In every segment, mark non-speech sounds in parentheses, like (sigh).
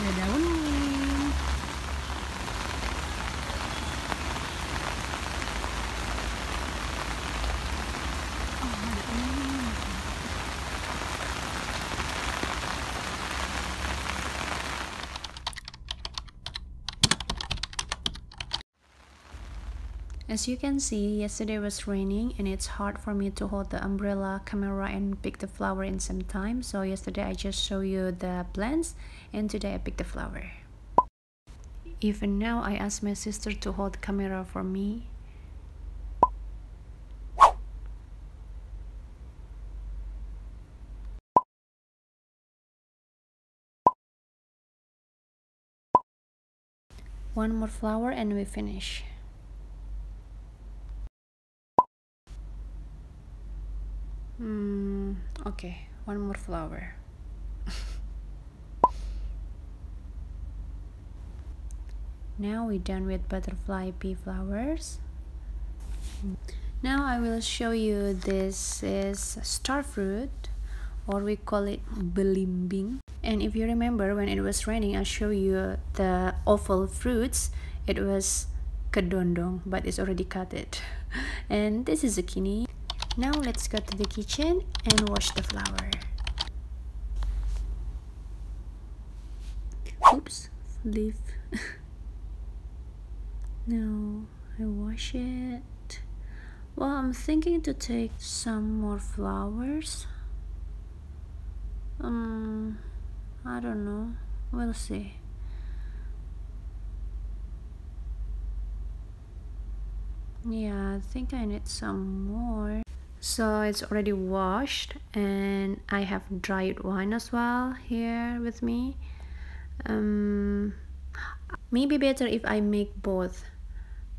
de la As you can see, yesterday was raining and it's hard for me to hold the umbrella camera and pick the flower in some time. So yesterday I just show you the plants and today I pick the flower. Even now I ask my sister to hold the camera for me. One more flower and we finish. Hmm, okay, one more flower. (laughs) now we're done with butterfly pea flowers. Now I will show you this is star fruit or we call it belimbing. And if you remember when it was raining, I show you the oval fruits. It was kedondong, but it's already cut it. (laughs) And this is zucchini. Now let's go to the kitchen and wash the flower. Oops, leaf. (laughs) no, I wash it. Well, I'm thinking to take some more flowers. Um, I don't know. We'll see. Yeah, I think I need some more so it's already washed and I have dried wine as well here with me. Um, maybe better if I make both.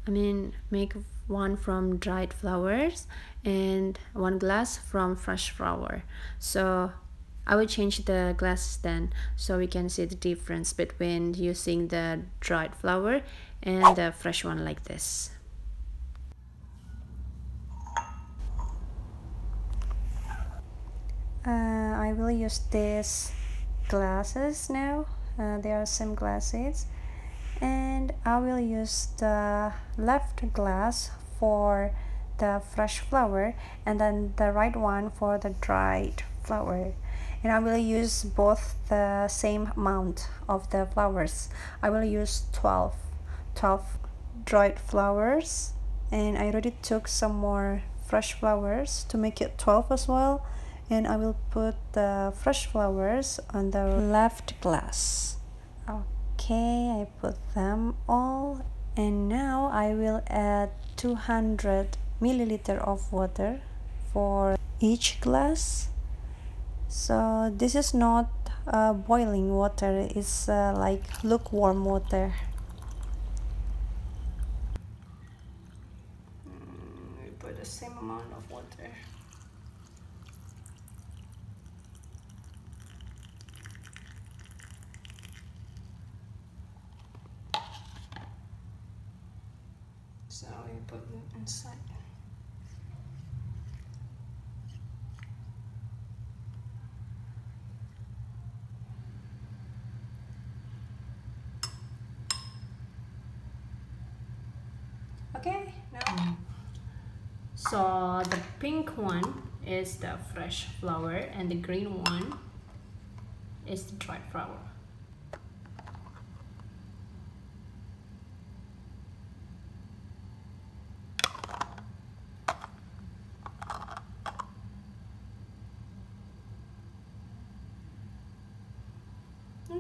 I mean make one from dried flowers and one glass from fresh flower. So I will change the glass then so we can see the difference between using the dried flower and the fresh one like this uh, I will use these glasses now. Uh, there are some glasses. And I will use the left glass for the fresh flower and then the right one for the dried flower. And I will use both the same amount of the flowers. I will use 12 12 dried flowers. And I already took some more fresh flowers to make it 12 as well and I will put the fresh flowers on the left glass. Okay I put them all. And now I will add 200 milliliter of water for each glass. So this is not uh, boiling water. It's uh, like lukewarm water mm, we put the same amount of water so you put it inside okay now mm-hmm. so the pink one is the fresh flower and the green one is the dried flower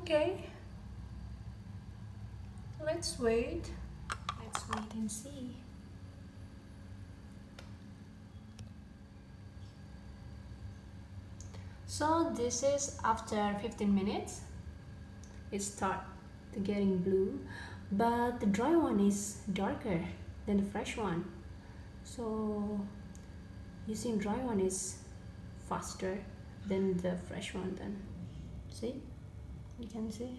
okay. Let's wait. Let's wait and see. So this is after 15 minutes. It start to getting blue but the dry one is darker than the fresh one. So using dry one is faster than the fresh one then. See you can see.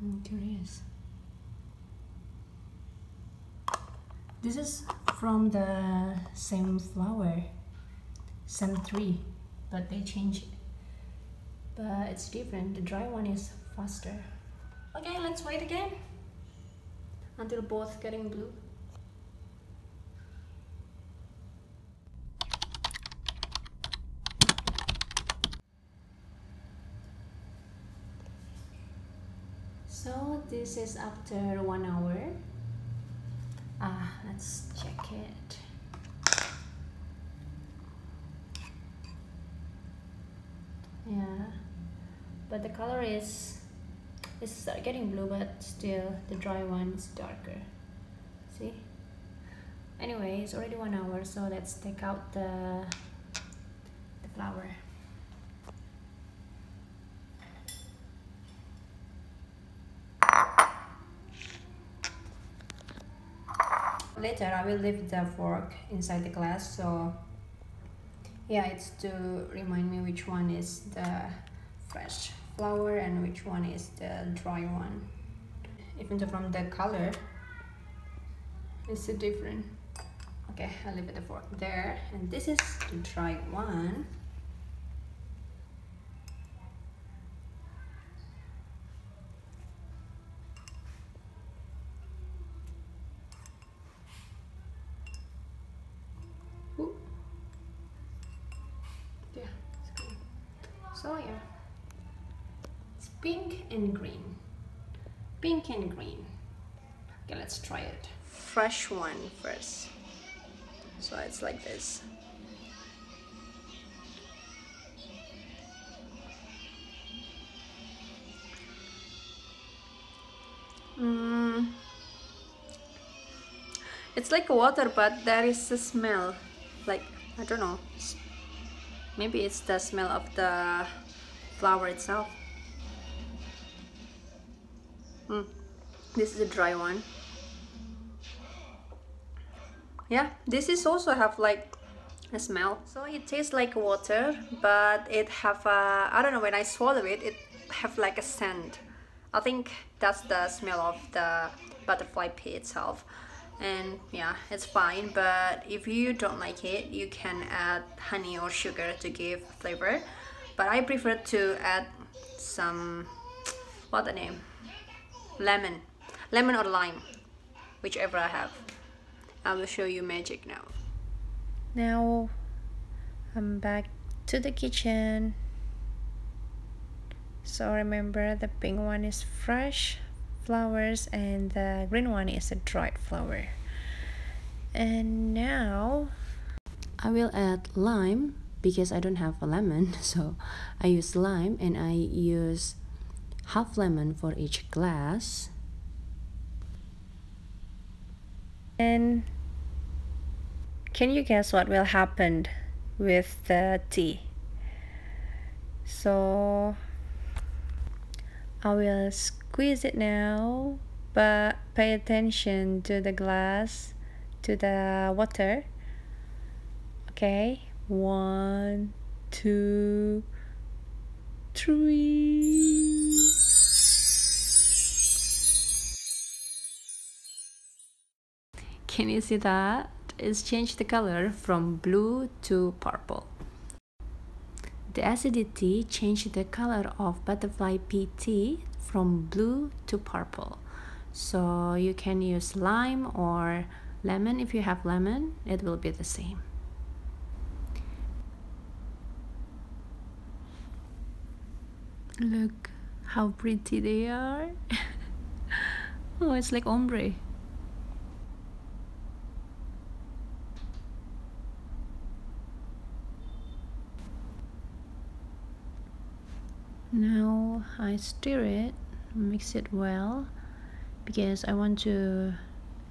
I'm curious. This is from the same flower same tree but they change it. But it's different. The dry one is faster. Okay let's wait again. Until both getting blue so this is after one hour. Ah let's check it. Yeah but the color is it's getting blue but still the dry one is darker. See? Anyway it's already one hour so let's take out the the flower later I will leave the fork inside the glass so yeah it's to remind me which one is the fresh flower and which one is the dry one. Even though from the color it's a different. Okay I'll leave the fork there and this is the dry one so yeah it's pink and green. Pink and green. Okay let's try it. Fresh one first. So it's like this. Mm. it's like water but there is a smell. Like I don't know maybe it's the smell of the flower itself. Mm. this is a dry one. Yeah this is also have like a smell. So it tastes like water but it have a I don't know when I swallow it it have like a scent. I think that's the smell of the butterfly pea itself and yeah it's fine but if you don't like it you can add honey or sugar to give flavor. But I prefer to add some what the name? Lemon. Lemon or lime. Whichever I have. I will show you magic now. Now I'm back to the kitchen. So remember the pink one is fresh flowers and the green one is a dried flower. And now I will add lime because I don't have a lemon (laughs) so I use lime and I use half lemon for each glass. And can you guess what will happen with the tea? So I will squeeze it now but pay attention to the glass to the water. Okay one two three. Can you see that? It's changed the color from blue to purple the acidity changed the color of butterfly tea from blue to purple. So you can use lime or lemon if you have lemon, it will be the same. Look how pretty they are. (laughs) oh, it's like ombre. Now I stir it mix it well because I want to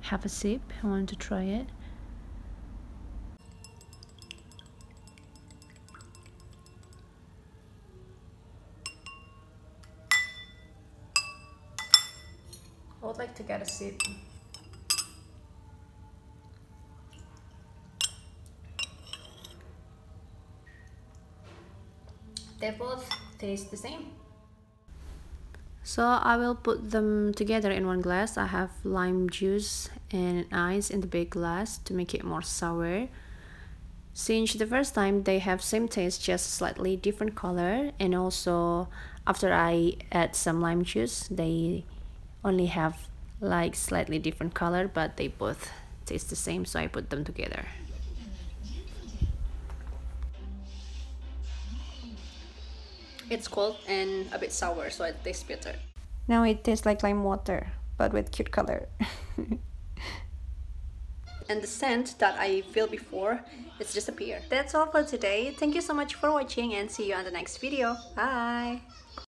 have a sip I want to try it. I would like to get a sip. They both taste the same. So I will put them together in one glass. I have lime juice and ice in the big glass to make it more sour. Since the first time they have same taste just slightly different color. And also after I add some lime juice they only have like slightly different color but they both taste the same so I put them together It's cold and a bit sour, so it tastes bitter. now it tastes like lime water but with cute color. (laughs) And the scent that I feel before it's disappeared that's all for today. Thank you so much for watching and see you on the next video. Bye